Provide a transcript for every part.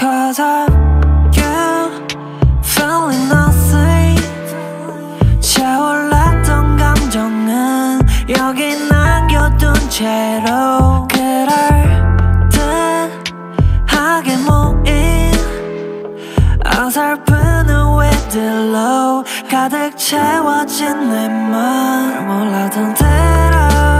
Cause of you Feeling nothing 차올랐던 감정은 여기 남겨둔 채로 그럴듯하게 모인 어설픈 후회들로 가득 채워진 내맘 몰라던 대로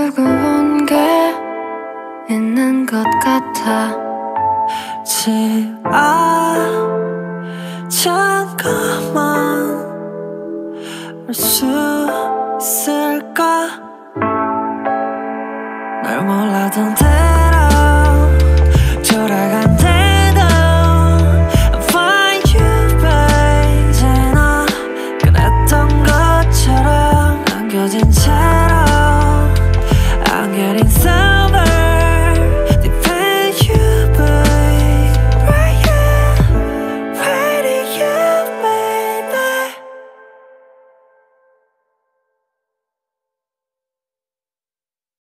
두고온 게 있는 것 같아. 지아 잠깐만 알 수 있을까? 날 몰라던 대 getting some